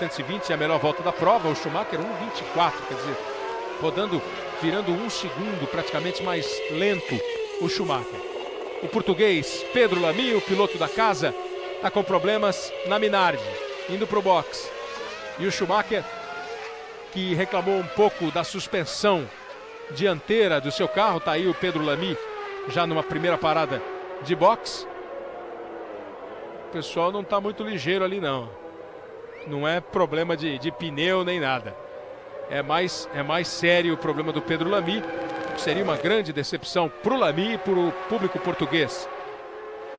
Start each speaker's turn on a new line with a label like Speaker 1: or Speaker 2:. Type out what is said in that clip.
Speaker 1: 120 é a melhor volta da prova, o Schumacher 1,24, quer dizer, rodando, virando um segundo praticamente mais lento o Schumacher. O português Pedro Lamy, o piloto da casa, está com problemas na Minardi, indo para o box. E o Schumacher, que reclamou um pouco da suspensão dianteira do seu carro, está aí o Pedro Lamy já numa primeira parada de box. O pessoal não está muito ligeiro ali não. Não é problema de, de pneu nem nada. É mais, é mais sério o problema do Pedro Lamy, seria uma grande decepção para o Lamy e para o público português.